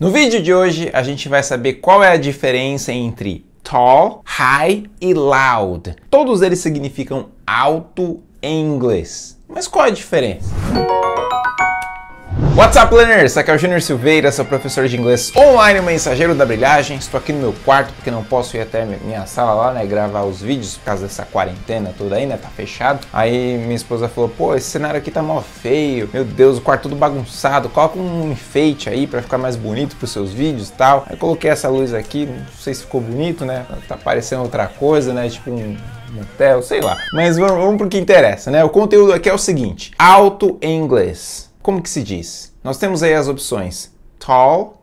No vídeo de hoje a gente vai saber qual é a diferença entre tall, high e loud. Todos eles significam alto em inglês. Mas qual é a diferença? What's up, learners? Aqui é o Júnior Silveira, sou professor de inglês online, mensageiro da brilhagem. Estou aqui no meu quarto porque não posso ir até minha sala lá, né, gravar os vídeos por causa dessa quarentena toda aí, né, tá fechado. Aí minha esposa falou, pô, esse cenário aqui tá mó feio, meu Deus, o quarto tudo bagunçado, coloca um enfeite aí para ficar mais bonito pros seus vídeos e tal. Aí coloquei essa luz aqui, não sei se ficou bonito, né, tá parecendo outra coisa, né, tipo um motel, sei lá. Mas vamos, vamos pro que interessa, né? O conteúdo aqui é o seguinte: alto em inglês. Como que se diz? Nós temos aí as opções tall,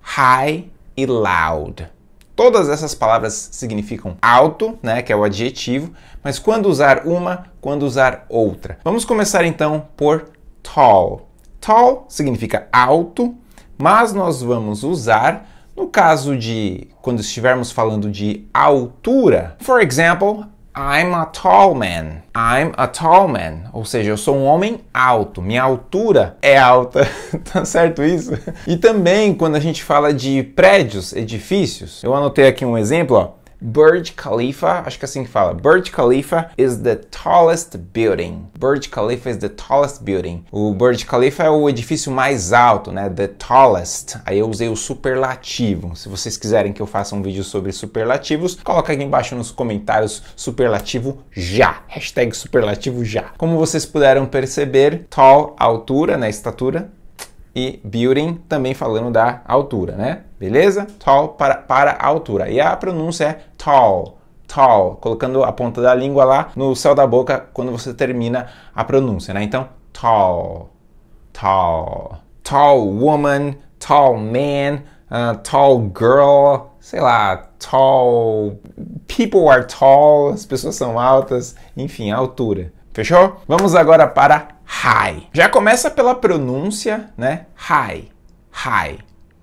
high e loud. Todas essas palavras significam alto, né, que é o adjetivo, mas quando usar uma, quando usar outra. Vamos começar então por tall. Tall significa alto, mas nós vamos usar no caso de quando estivermos falando de altura. For example, I'm a tall man. I'm a tall man. Ou seja, eu sou um homem alto. Minha altura é alta. tá certo isso? E também quando a gente fala de prédios, edifícios, eu anotei aqui um exemplo, ó. Burj Khalifa, acho que é assim que fala. Burj Khalifa is the tallest building. Burj Khalifa is the tallest building. O Burj Khalifa é o edifício mais alto, né? The tallest. Aí eu usei o superlativo. Se vocês quiserem que eu faça um vídeo sobre superlativos, coloca aqui embaixo nos comentários superlativo já. Hashtag superlativo já. Como vocês puderam perceber, tall, altura, né? Estatura e building também falando da altura, né? Beleza? Tall para, para altura. E a pronúncia é tall, tall, colocando a ponta da língua lá no céu da boca quando você termina a pronúncia, né? Então, tall, tall, tall woman, tall man, uh, tall girl, sei lá, tall, people are tall, as pessoas são altas, enfim, altura. Fechou? Vamos agora para high. Já começa pela pronúncia, né? High. High.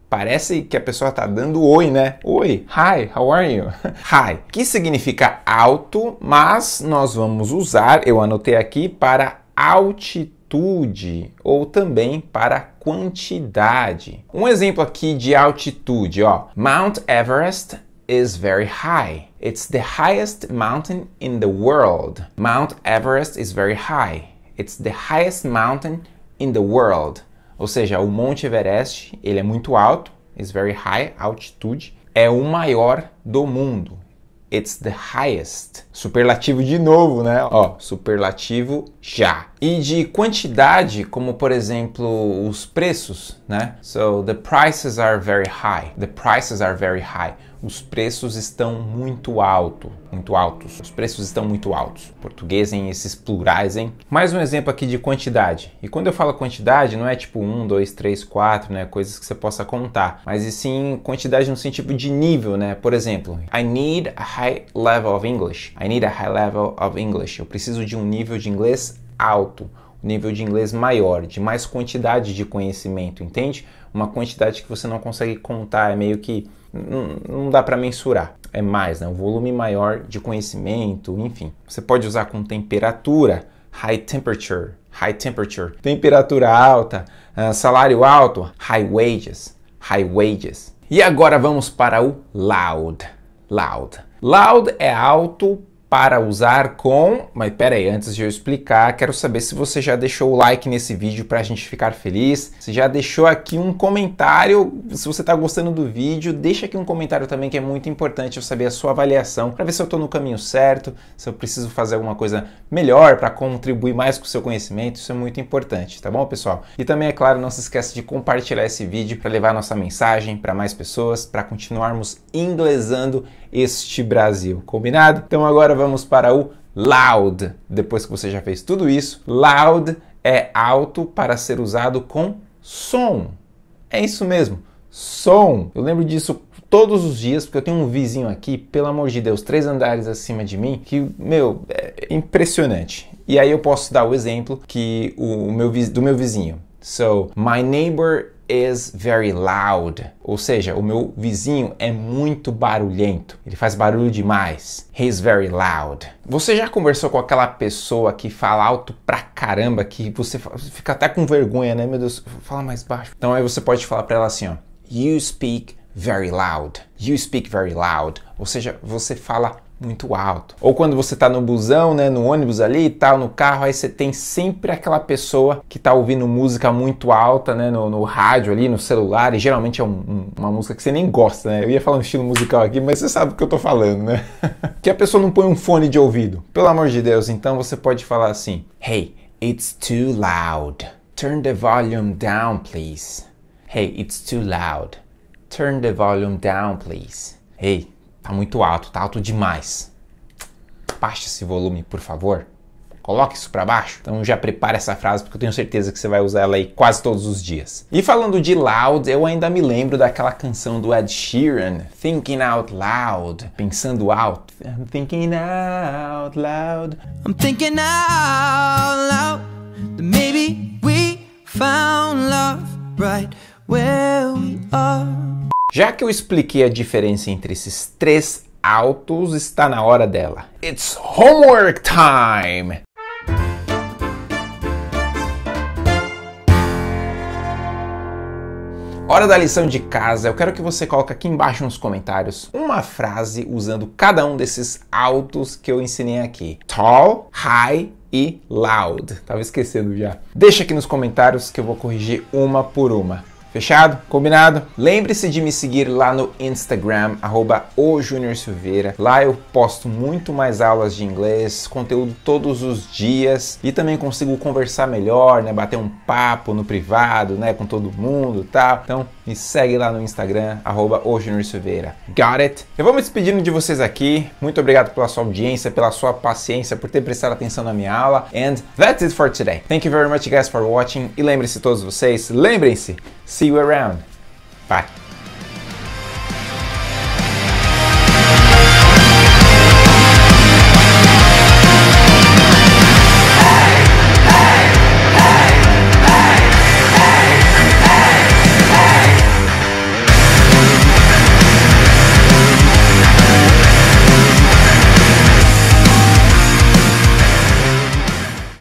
Parece que a pessoa está dando oi, né? Oi, hi, how are you? Hi, que significa alto, mas nós vamos usar, eu anotei aqui, para altitude ou também para quantidade. Um exemplo aqui de altitude, ó. Mount Everest is very high. It's the highest mountain in the world. Mount Everest is very high. It's the highest mountain in the world. Ou seja, o Monte Everest, ele é muito alto, is very high, altitude, é o maior do mundo. It's the highest. Superlativo de novo, né? Ó, superlativo já. E de quantidade, como por exemplo os preços, né? So the prices are very high. The prices are very high os preços estão muito alto, muito altos. Os preços estão muito altos. Português em esses plurais, hein? Mais um exemplo aqui de quantidade. E quando eu falo quantidade, não é tipo 1, 2, 3, 4, né? Coisas que você possa contar. Mas e sim quantidade no sentido de nível, né? Por exemplo, I need a high level of English. I need a high level of English. Eu preciso de um nível de inglês alto nível de inglês maior, de mais quantidade de conhecimento, entende? Uma quantidade que você não consegue contar, é meio que não, dá para mensurar. É mais, né? um volume maior de conhecimento, enfim. Você pode usar com temperatura, high temperature, high temperature, temperatura alta, uh, salário alto, high wages, high wages. E agora vamos para o loud, loud. Loud é alto para usar com. Mas pera aí, antes de eu explicar, quero saber se você já deixou o like nesse vídeo para a gente ficar feliz. Se já deixou aqui um comentário, se você está gostando do vídeo, deixa aqui um comentário também que é muito importante eu saber a sua avaliação para ver se eu estou no caminho certo, se eu preciso fazer alguma coisa melhor para contribuir mais com o seu conhecimento. Isso é muito importante, tá bom, pessoal? E também, é claro, não se esqueça de compartilhar esse vídeo para levar nossa mensagem para mais pessoas, para continuarmos inglesando este Brasil. Combinado? Então agora vamos para o loud. Depois que você já fez tudo isso, loud é alto para ser usado com som. É isso mesmo, som. Eu lembro disso todos os dias, porque eu tenho um vizinho aqui, pelo amor de Deus, três andares acima de mim, que, meu, é impressionante. E aí eu posso dar o exemplo que o meu, do meu vizinho. So, my neighbor is very loud. Ou seja, o meu vizinho é muito barulhento. Ele faz barulho demais. He's very loud. Você já conversou com aquela pessoa que fala alto pra caramba que você fica até com vergonha, né? Meu Deus, fala mais baixo. Então aí você pode falar para ela assim, ó. You speak very loud. You speak very loud. Ou seja, você fala muito alto. Ou quando você está no busão, né, no ônibus ali e tal, no carro, aí você tem sempre aquela pessoa que está ouvindo música muito alta, né, no, no, rádio ali, no celular, e geralmente é um, um, uma música que você nem gosta, né? Eu ia falar um estilo musical aqui, mas você sabe o que eu tô falando, né? que a pessoa não põe um fone de ouvido. Pelo amor de Deus, então você pode falar assim: Hey, it's too loud. Turn the volume down, please. Hey, it's too loud. Turn the volume down, please. Hey, tá muito alto, tá alto demais. Baixa esse volume, por favor. Coloque isso para baixo. Então já prepara essa frase porque eu tenho certeza que você vai usar ela aí quase todos os dias. E falando de loud, eu ainda me lembro daquela canção do Ed Sheeran, Thinking Out Loud, pensando alto. I'm thinking out loud. I'm thinking out loud. Maybe we found love right where we are. Já que eu expliquei a diferença entre esses três altos, está na hora dela. It's homework time! Hora da lição de casa, eu quero que você coloque aqui embaixo nos comentários uma frase usando cada um desses altos que eu ensinei aqui. Tall, high e loud. Tava esquecendo já. Deixa aqui nos comentários que eu vou corrigir uma por uma. Fechado? Combinado? Lembre-se de me seguir lá no Instagram, arroba. Lá eu posto muito mais aulas de inglês, conteúdo todos os dias e também consigo conversar melhor, né? Bater um papo no privado, né? Com todo mundo e tá? tal. Então me segue lá no Instagram, arroba. Got it? Eu vou me despedindo de vocês aqui. Muito obrigado pela sua audiência, pela sua paciência, por ter prestado atenção na minha aula. And that's it for today. Thank you very much guys for watching. E lembre-se todos vocês, lembrem-se, See you around. Bye.